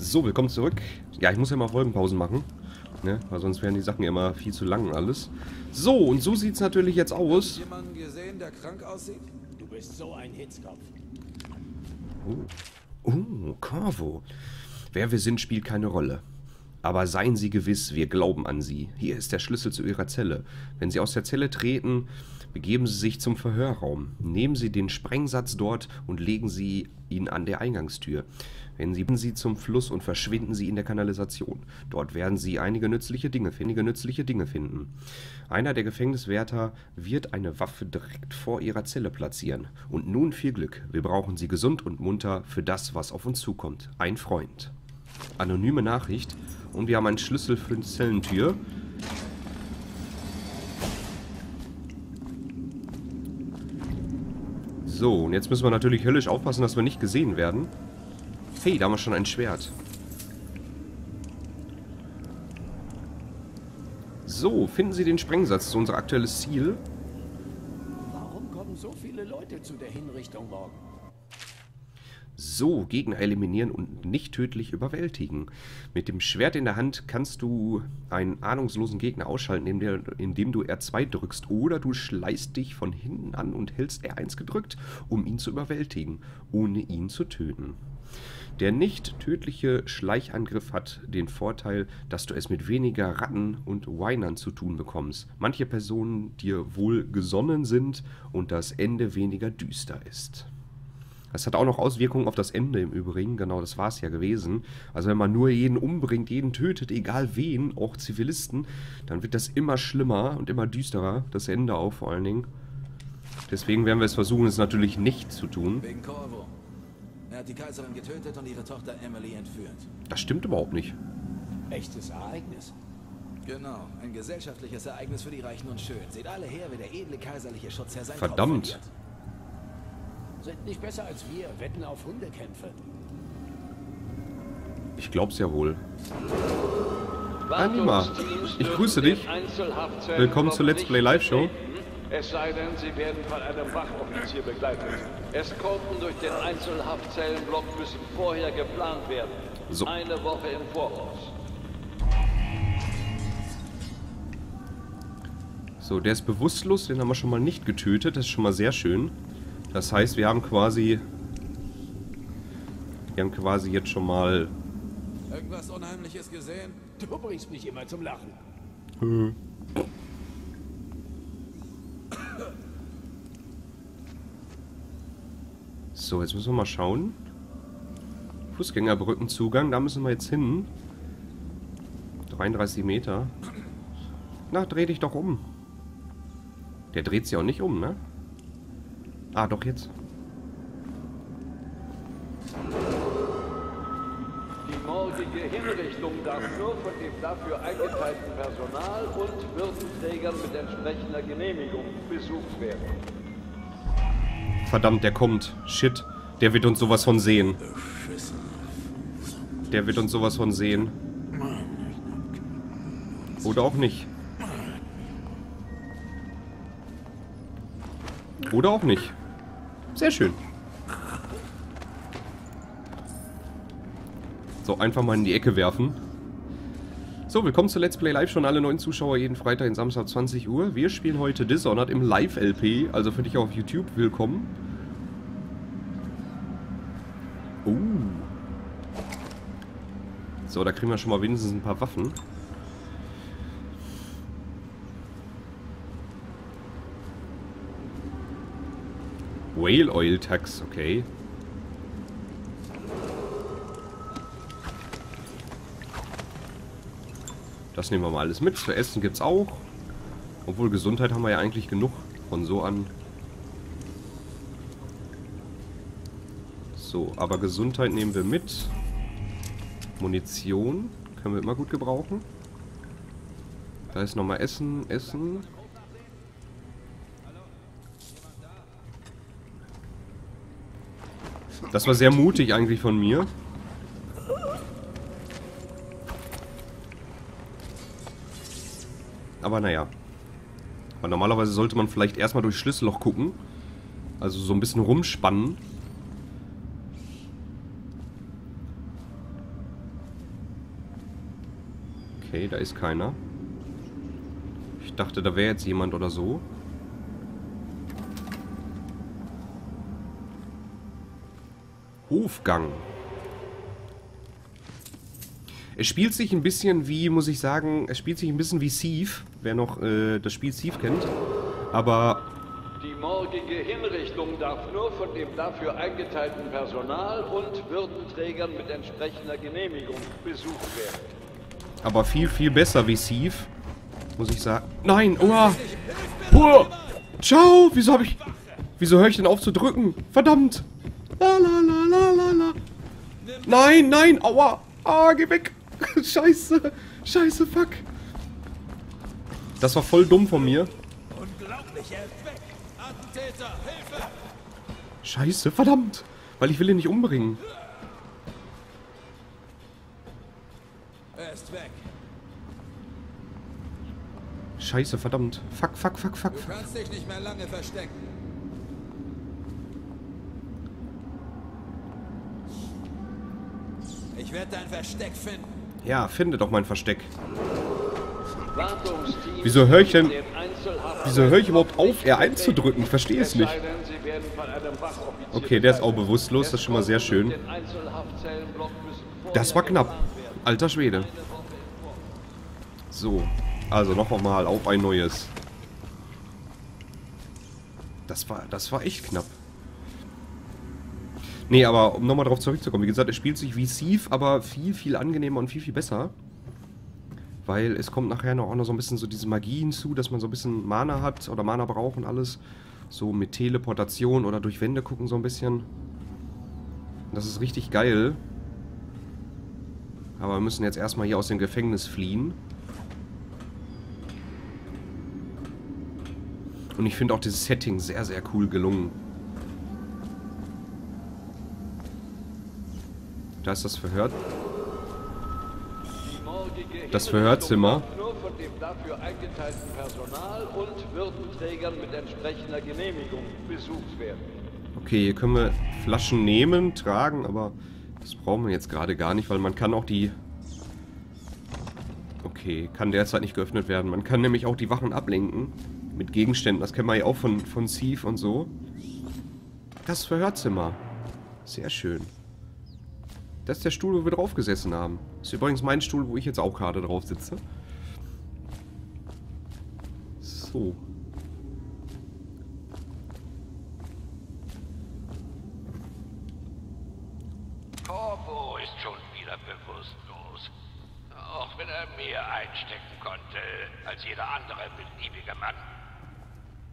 So, willkommen zurück. Ja, ich muss ja mal Folgenpausen machen. Ne? Weil sonst wären die Sachen ja immer viel zu lang alles. So, und so sieht es natürlich jetzt aus. Jemanden gesehen, der krank aussieht? Du bist so ein Hitzkopf. Oh, oh Corvo. Wer wir sind, spielt keine Rolle. Aber seien Sie gewiss, wir glauben an Sie. Hier ist der Schlüssel zu Ihrer Zelle. Wenn Sie aus der Zelle treten, begeben Sie sich zum Verhörraum. Nehmen Sie den Sprengsatz dort und legen Sie ihn an der Eingangstür. Wenn Sie Sie zum Fluss und verschwinden Sie in der Kanalisation. Dort werden Sie einige nützliche Dinge, einige nützliche Dinge finden. Einer der Gefängniswärter wird eine Waffe direkt vor Ihrer Zelle platzieren. Und nun viel Glück. Wir brauchen Sie gesund und munter für das, was auf uns zukommt. Ein Freund. Anonyme Nachricht. Und wir haben einen Schlüssel für die Zellentür. So, und jetzt müssen wir natürlich höllisch aufpassen, dass wir nicht gesehen werden. Hey, da haben wir schon ein Schwert. So, finden Sie den Sprengsatz. Ist unser aktuelles Ziel. Warum kommen so viele Leute zu der Hinrichtung morgen? So, Gegner eliminieren und nicht tödlich überwältigen. Mit dem Schwert in der Hand kannst du einen ahnungslosen Gegner ausschalten, indem, indem du R2 drückst. Oder du schleißt dich von hinten an und hältst R1 gedrückt, um ihn zu überwältigen, ohne ihn zu töten. Der nicht tödliche Schleichangriff hat den Vorteil, dass du es mit weniger Ratten und Whinern zu tun bekommst. Manche Personen dir wohl gesonnen sind und das Ende weniger düster ist. Das hat auch noch Auswirkungen auf das Ende im Übrigen. Genau, das war es ja gewesen. Also wenn man nur jeden umbringt, jeden tötet, egal wen, auch Zivilisten, dann wird das immer schlimmer und immer düsterer. Das Ende auch vor allen Dingen. Deswegen werden wir es versuchen, es natürlich nicht zu tun. Wegen Corvo. Er hat die Kaiserin getötet und ihre Tochter Emily entführt. Das stimmt überhaupt nicht. Echtes Ereignis. Genau, ein gesellschaftliches Ereignis für die Reichen und Schönen. Seht alle her, wie der edle kaiserliche Schutzherr sein Verdammt. Sind nicht besser als wir. Wetten auf Hundekämpfe. Ich glaub's ja wohl. Anima, ich grüße dich. Willkommen zur Let's Play Live Show. Es sei denn, sie werden von einem Wachoffizier begleitet. Eskorten durch den Einzelhaftzellenblock müssen vorher geplant werden. So. Eine Woche im Voraus. So, der ist bewusstlos, den haben wir schon mal nicht getötet. Das ist schon mal sehr schön. Das heißt, wir haben quasi... Wir haben quasi jetzt schon mal... Irgendwas Unheimliches gesehen? Du bringst mich immer zum Lachen. So, jetzt müssen wir mal schauen. Fußgängerbrückenzugang, da müssen wir jetzt hin. 33 Meter. Na, dreh dich doch um. Der dreht sich auch nicht um, ne? Ah, doch jetzt. Die morgige Hinrichtung darf nur von dem dafür eingeteilten Personal und Würdenträgern mit entsprechender Genehmigung besucht werden. Verdammt, der kommt. Shit. Der wird uns sowas von sehen. Der wird uns sowas von sehen. Oder auch nicht. Oder auch nicht. Sehr schön. So, einfach mal in die Ecke werfen. So, willkommen zu Let's Play Live. Schon alle neuen Zuschauer jeden Freitag in Samstag 20 Uhr. Wir spielen heute Dishonored im Live-LP. Also für dich auf YouTube willkommen. Uh. So, da kriegen wir schon mal wenigstens ein paar Waffen. Whale Oil Tax, okay. Das nehmen wir mal alles mit. Zu essen gibt's auch. Obwohl Gesundheit haben wir ja eigentlich genug. Von so an. So, aber Gesundheit nehmen wir mit. Munition können wir immer gut gebrauchen. Da ist nochmal Essen, Essen. Das war sehr mutig eigentlich von mir. Aber naja. Aber normalerweise sollte man vielleicht erstmal durch Schlüsselloch gucken. Also so ein bisschen rumspannen. Okay, da ist keiner. Ich dachte, da wäre jetzt jemand oder so. Hofgang. Es spielt sich ein bisschen wie, muss ich sagen, es spielt sich ein bisschen wie Thief, wer noch äh, das Spiel Thief kennt. Aber Die morgige Hinrichtung darf nur von dem dafür eingeteilten Personal und Würdenträgern mit entsprechender Genehmigung besucht werden. aber viel, viel besser wie Thief. Muss ich sagen. Nein, oha. Huh. Ciao, wieso habe ich... Wieso höre ich denn auf zu drücken? Verdammt. La la la la la la. Nein, nein, aua. Ah, geh weg. Scheiße. Scheiße, fuck. Das war voll dumm von mir. Unglaublich, er ist weg. Attentäter, Hilfe! Scheiße, verdammt. Weil ich will ihn nicht umbringen. Er ist weg. Scheiße, verdammt. Fuck, fuck, fuck, fuck. Du kannst dich nicht mehr lange verstecken. Ich werde dein Versteck finden. Ja, finde doch mein Versteck. Wieso höre ich denn- Wieso höre ich überhaupt auf, R1 zu drücken? Ich verstehe es nicht. Okay, der ist auch bewusstlos, das ist schon mal sehr schön. Das war knapp. Alter Schwede. So, also noch einmal auf ein neues. Das war, das war echt knapp. Nee, aber um nochmal darauf zurückzukommen, wie gesagt, es spielt sich wie Thief, aber viel, viel angenehmer und viel, viel besser. Weil es kommt nachher noch auch noch so ein bisschen so diese Magie hinzu, dass man so ein bisschen Mana hat oder Mana braucht und alles. So mit Teleportation oder durch Wände gucken so ein bisschen. Das ist richtig geil. Aber wir müssen jetzt erstmal hier aus dem Gefängnis fliehen. Und ich finde auch dieses Setting sehr, sehr cool gelungen. Da ist das Verhör. Das Verhörzimmer. dafür eingeteilten Personal und Würdenträgern mit entsprechender Genehmigung besucht werden. Okay, hier können wir Flaschen nehmen, tragen, aber das brauchen wir jetzt gerade gar nicht, weil man kann auch die... Okay, kann derzeit nicht geöffnet werden. Man kann nämlich auch die Wachen ablenken mit Gegenständen. Das kennen wir ja auch von, von Thief und so. Das Verhörzimmer. Sehr schön. Das ist der Stuhl, wo wir drauf gesessen haben. Ist übrigens mein Stuhl, wo ich jetzt auch gerade drauf sitze. So. Corvo ist schon wieder bewusstlos. Auch wenn er mehr einstecken konnte als jeder andere beliebige Mann.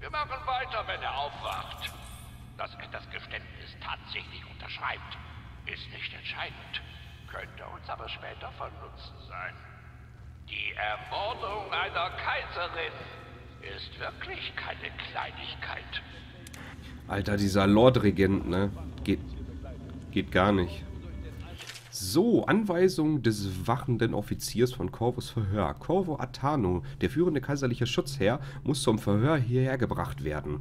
Wir machen weiter, wenn er aufwacht. Dass er das Geständnis tatsächlich unterschreibt, ist nicht entscheidend, könnte uns aber später von Nutzen sein. Die Ermordung einer Kaiserin ist wirklich keine Kleinigkeit. Alter, dieser Lord-Regent, ne? Geht, geht gar nicht. So, Anweisung des wachenden Offiziers von Corvus Verhör. Corvo Atano, der führende kaiserliche Schutzherr, muss zum Verhör hierher gebracht werden.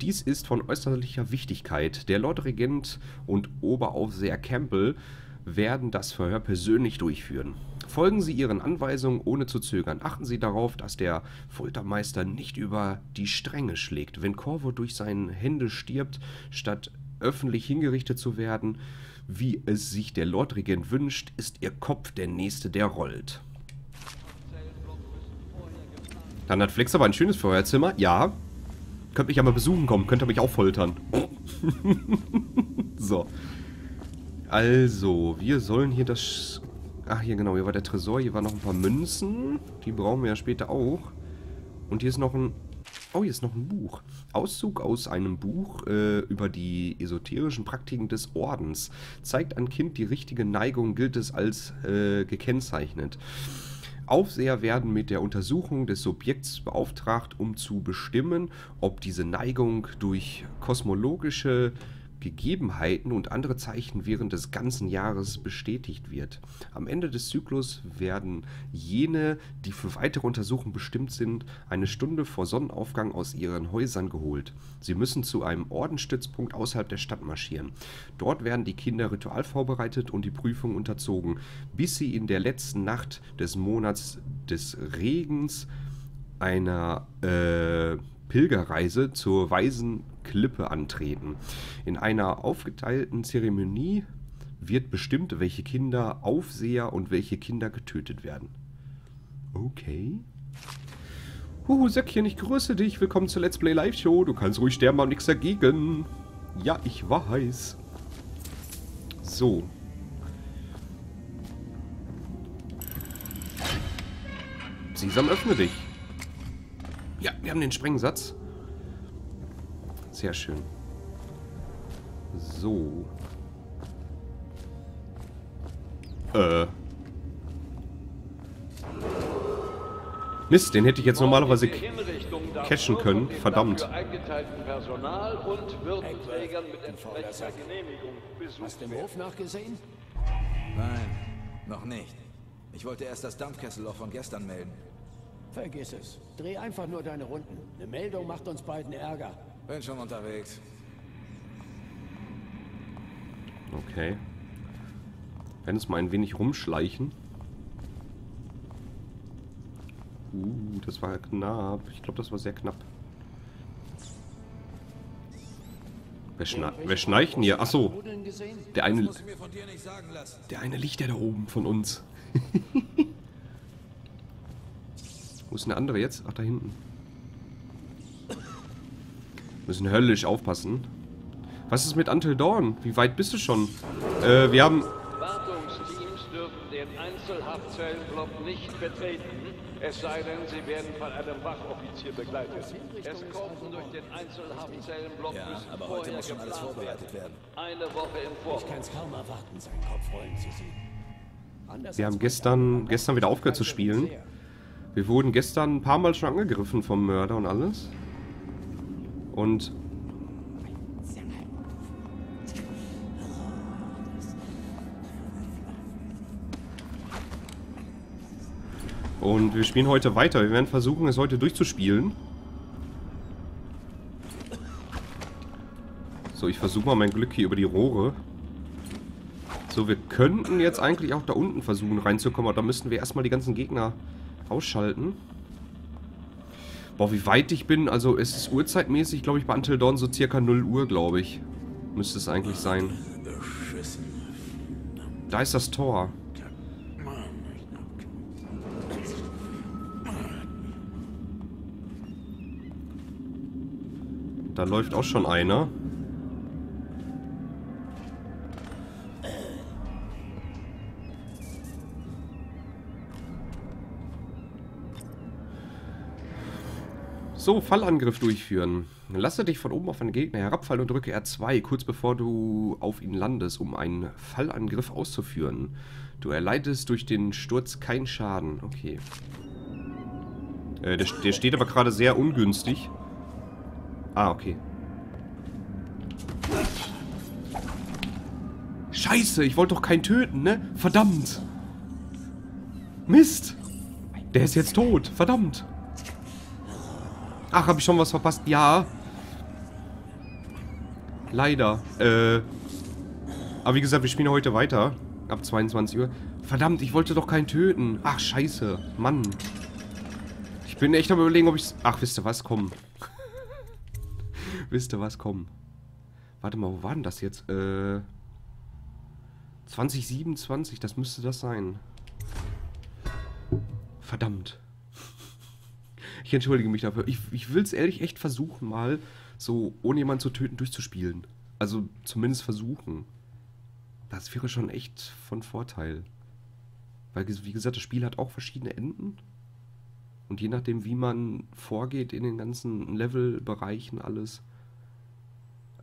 Dies ist von äußerlicher Wichtigkeit. Der Lord-Regent und Oberaufseher Campbell werden das Verhör persönlich durchführen. Folgen Sie Ihren Anweisungen ohne zu zögern. Achten Sie darauf, dass der Foltermeister nicht über die Stränge schlägt. Wenn Corvo durch seine Hände stirbt, statt öffentlich hingerichtet zu werden, wie es sich der Lordregent wünscht, ist Ihr Kopf der nächste, der rollt. Dann hat Flex aber ein schönes Feuerzimmer. Ja. Könnt mich ja mal besuchen kommen. Könnt ihr mich auch foltern. so. Also, wir sollen hier das... Ach, hier genau. Hier war der Tresor. Hier waren noch ein paar Münzen. Die brauchen wir ja später auch. Und hier ist noch ein... Oh, hier ist noch ein Buch. Auszug aus einem Buch äh, über die esoterischen Praktiken des Ordens. Zeigt ein Kind die richtige Neigung, gilt es als äh, gekennzeichnet. Aufseher werden mit der Untersuchung des Subjekts beauftragt, um zu bestimmen, ob diese Neigung durch kosmologische Gegebenheiten und andere Zeichen während des ganzen Jahres bestätigt wird. Am Ende des Zyklus werden jene, die für weitere Untersuchungen bestimmt sind, eine Stunde vor Sonnenaufgang aus ihren Häusern geholt. Sie müssen zu einem Ordensstützpunkt außerhalb der Stadt marschieren. Dort werden die Kinder ritual vorbereitet und die Prüfung unterzogen, bis sie in der letzten Nacht des Monats des Regens einer äh, Pilgerreise zur Weisen Klippe antreten. In einer aufgeteilten Zeremonie wird bestimmt, welche Kinder Aufseher und welche Kinder getötet werden. Okay. Huhu, Söckchen, ich grüße dich. Willkommen zur Let's Play Live Show. Du kannst ruhig sterben, aber nichts dagegen. Ja, ich weiß. So. Sesam, öffne dich. Ja, wir haben den Sprengsatz. Sehr schön. So. Äh. Mist, den hätte ich jetzt normalerweise cashen können. Verdammt. Hast du im Hof nachgesehen? Nein, noch nicht. Ich wollte erst das Dampfkesselloch von gestern melden. Vergiss es. Dreh einfach nur deine Runden. Eine Meldung macht uns beiden Ärger. Bin schon unterwegs. Okay. Wenn es mal ein wenig rumschleichen. Uh, das war knapp. Ich glaube, das war sehr knapp. Wer, schna wer schneichen hier? Achso. Der eine. Der eine liegt ja da oben von uns. Wo ist denn der andere jetzt? Ach, da hinten. Müssen höllisch aufpassen. Was ist mit Until Dawn? Wie weit bist du schon? Äh, wir haben... Wartungsteams dürfen den Einzelhaftzellenblock nicht betreten, es sei denn, sie werden von einem Wachoffizier begleitet. Eskorten durch den Einzelhaftzellenblock Ja, müssen aber heute muss schon alles vorbereitet werden. Eine Woche im Ich Voraus. kann es kaum erwarten, seinen Kopf rollen zu sehen. Wir haben gestern, gestern wieder aufgehört zu spielen. Wir wurden gestern ein paar Mal schon angegriffen vom Mörder und alles. Und... Und wir spielen heute weiter. Wir werden versuchen, es heute durchzuspielen. So, ich versuche mal mein Glück hier über die Rohre. So, wir könnten jetzt eigentlich auch da unten versuchen reinzukommen, aber da müssten wir erstmal die ganzen Gegner ausschalten. Boah, wie weit ich bin, also es ist uhrzeitmäßig, glaube ich, bei Until Dawn so circa 0 Uhr, glaube ich. Müsste es eigentlich sein. Da ist das Tor. Da läuft auch schon einer. So, Fallangriff durchführen. Lasse dich von oben auf einen Gegner herabfallen und drücke R2, kurz bevor du auf ihn landest, um einen Fallangriff auszuführen. Du erleidest durch den Sturz keinen Schaden. Okay. Äh, der, der steht aber gerade sehr ungünstig. Ah, okay. Scheiße, ich wollte doch keinen töten, ne? Verdammt. Mist. Der ist jetzt tot. Verdammt. Ach, habe ich schon was verpasst? Ja. Leider. Äh. Aber wie gesagt, wir spielen heute weiter. Ab 22 Uhr. Verdammt, ich wollte doch keinen töten. Ach, scheiße. Mann. Ich bin echt am überlegen, ob ich... Ach, wisst ihr was? Komm. wisst ihr was? Komm. Warte mal, wo war denn das jetzt? Äh... 2027, das müsste das sein. Verdammt. Ich entschuldige mich dafür. Ich, ich will es ehrlich echt versuchen, mal so, ohne jemanden zu töten, durchzuspielen. Also zumindest versuchen. Das wäre schon echt von Vorteil. Weil, wie gesagt, das Spiel hat auch verschiedene Enden. Und je nachdem, wie man vorgeht in den ganzen Levelbereichen, alles,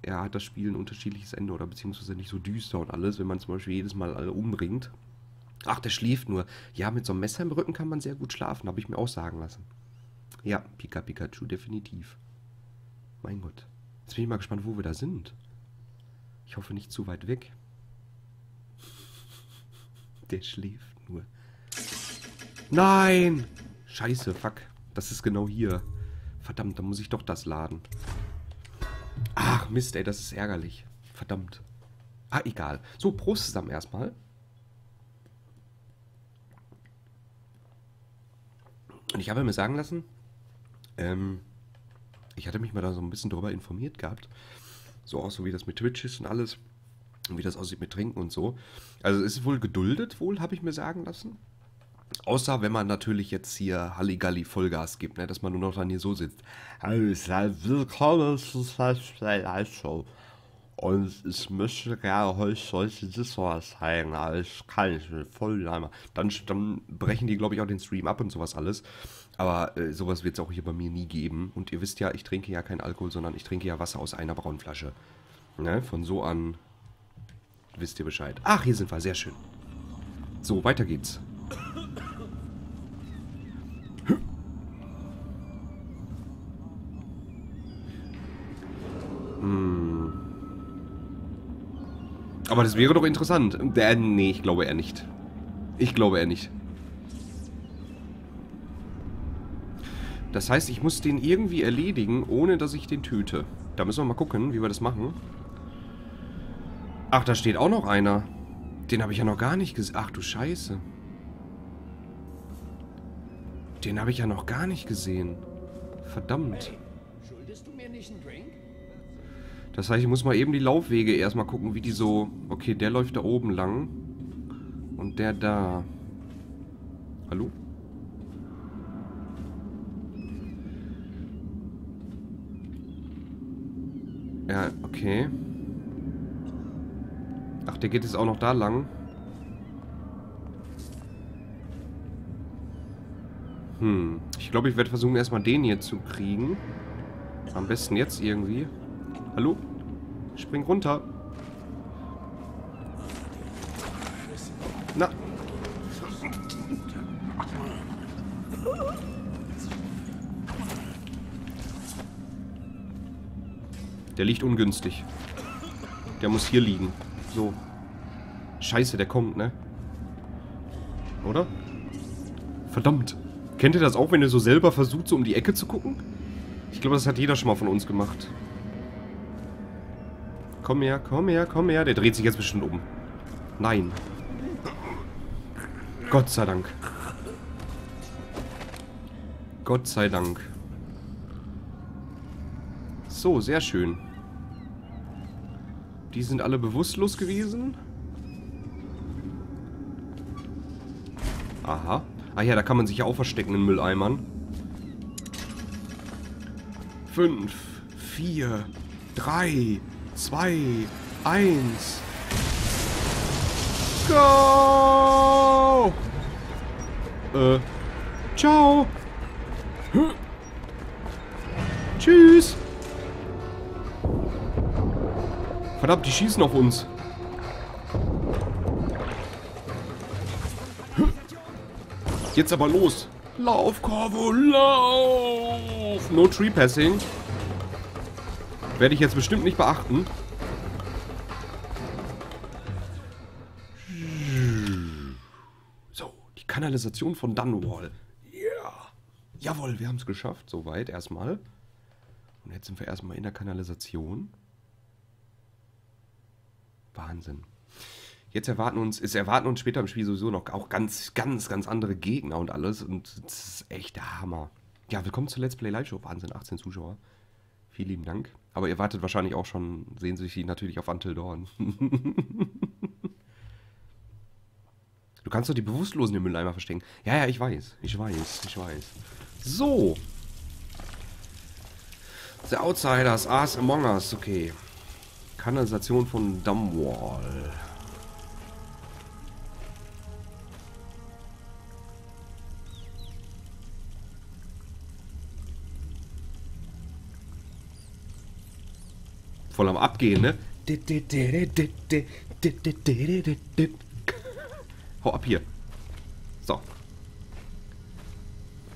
ja, hat das Spiel ein unterschiedliches Ende oder beziehungsweise nicht so düster und alles, wenn man zum Beispiel jedes Mal alle umbringt. Ach, der schläft nur. Ja, mit so einem Messer im Rücken kann man sehr gut schlafen, habe ich mir auch sagen lassen. Ja, Pika Pikachu, definitiv. Mein Gott. Jetzt bin ich mal gespannt, wo wir da sind. Ich hoffe nicht zu weit weg. Der schläft nur. Nein! Scheiße, fuck. Das ist genau hier. Verdammt, da muss ich doch das laden. Ach, Mist, ey, das ist ärgerlich. Verdammt. Ah, egal. So, Prost zusammen erstmal. Und ich habe mir sagen lassen, ähm, ich hatte mich mal da so ein bisschen drüber informiert gehabt. So auch so wie das mit Twitch ist und alles. Und wie das aussieht mit Trinken und so. Also es ist wohl geduldet, wohl, habe ich mir sagen lassen. Außer wenn man natürlich jetzt hier Halligalli Vollgas gibt, ne? dass man nur noch dann hier so sitzt. Willkommen zu Flashplay Show. Und ich möchte gerne euch solche Discord zeigen. Ich kann ich will voll Leimer. Dann, dann brechen die, glaube ich, auch den Stream ab und sowas alles. Aber äh, sowas wird es auch hier bei mir nie geben. Und ihr wisst ja, ich trinke ja kein Alkohol, sondern ich trinke ja Wasser aus einer Braunflasche. Ne? Von so an wisst ihr Bescheid. Ach, hier sind wir. Sehr schön. So, weiter geht's. Hm. Aber das wäre doch interessant. Äh, nee, ich glaube eher nicht. Ich glaube eher nicht. Das heißt, ich muss den irgendwie erledigen, ohne dass ich den töte. Da müssen wir mal gucken, wie wir das machen. Ach, da steht auch noch einer. Den habe ich ja noch gar nicht gesehen. Ach du Scheiße. Den habe ich ja noch gar nicht gesehen. Verdammt. Das heißt, ich muss mal eben die Laufwege erstmal gucken, wie die so... Okay, der läuft da oben lang. Und der da. Hallo? Ja, okay. Ach, der geht jetzt auch noch da lang. Hm. Ich glaube, ich werde versuchen, erstmal den hier zu kriegen. Am besten jetzt irgendwie. Hallo? Spring runter. Na. Der liegt ungünstig. Der muss hier liegen. So. Scheiße, der kommt, ne? Oder? Verdammt. Kennt ihr das auch, wenn ihr so selber versucht, so um die Ecke zu gucken? Ich glaube, das hat jeder schon mal von uns gemacht. Komm her, komm her, komm her. Der dreht sich jetzt bestimmt um. Nein. Gott sei Dank. Gott sei Dank. So, sehr schön. Die sind alle bewusstlos gewesen. Aha. Ah ja, da kann man sich ja auch verstecken in Mülleimern. Fünf, vier, drei, zwei, eins. Go! Äh, ciao. Hm. Tschüss. Verdammt, die schießen auf uns. Jetzt aber los. Lauf, Corvo, lauf. No Tree Passing. Werde ich jetzt bestimmt nicht beachten. So, die Kanalisation von Dunwall. Yeah. Jawohl, wir haben es geschafft. Soweit erstmal. Und jetzt sind wir erstmal in der Kanalisation. Wahnsinn. Jetzt erwarten uns, es erwarten uns später im Spiel sowieso noch auch ganz, ganz, ganz andere Gegner und alles. Und das ist echt der Hammer. Ja, willkommen zur Let's Play Live Show. Wahnsinn, 18 Zuschauer. Vielen lieben Dank. Aber ihr wartet wahrscheinlich auch schon sehnsüchtig natürlich auf Until Dawn. du kannst doch die Bewusstlosen im Mülleimer verstecken. Ja, ja, ich weiß. Ich weiß, ich weiß. So. The Outsiders, Ars Among Us, okay. Kanalisation von Dumbwall. Voll am Abgehen, ne? Hau ab hier. So.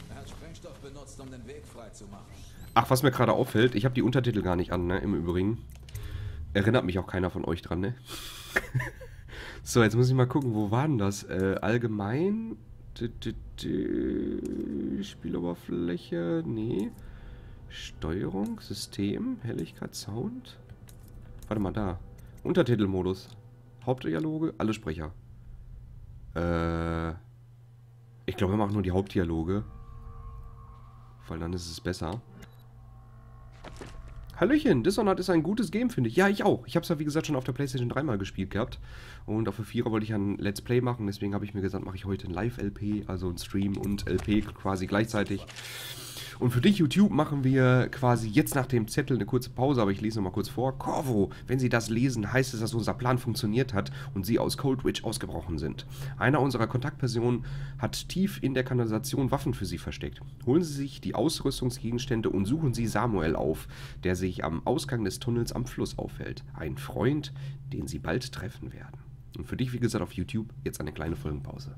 Er hat Sprengstoff benutzt, um den Weg frei zu machen. Ach, was mir gerade auffällt, ich habe die Untertitel gar nicht an, ne? Im Übrigen. Erinnert mich auch keiner von euch dran, ne? so, jetzt muss ich mal gucken, wo war denn das? Äh, allgemein. Spieloberfläche. Nee. Steuerung, System, Helligkeit, Sound. Warte mal, da. Untertitelmodus. Hauptdialoge, alle Sprecher. Äh. Ich glaube, wir machen nur die Hauptdialoge. Weil dann ist es besser. Hallöchen, Dishonored ist ein gutes Game, finde ich. Ja, ich auch. Ich habe es ja, wie gesagt, schon auf der Playstation 3 mal gespielt gehabt. Und auf der 4er wollte ich ein Let's Play machen. Deswegen habe ich mir gesagt, mache ich heute ein Live-LP, also ein Stream und LP quasi gleichzeitig. Und für dich, YouTube, machen wir quasi jetzt nach dem Zettel eine kurze Pause, aber ich lese nochmal kurz vor. Corvo, wenn Sie das lesen, heißt es, dass unser Plan funktioniert hat und Sie aus Cold Ridge ausgebrochen sind. Einer unserer Kontaktpersonen hat tief in der Kanalisation Waffen für Sie versteckt. Holen Sie sich die Ausrüstungsgegenstände und suchen Sie Samuel auf, der sich am Ausgang des Tunnels am Fluss aufhält. Ein Freund, den Sie bald treffen werden. Und für dich, wie gesagt, auf YouTube jetzt eine kleine Folgenpause.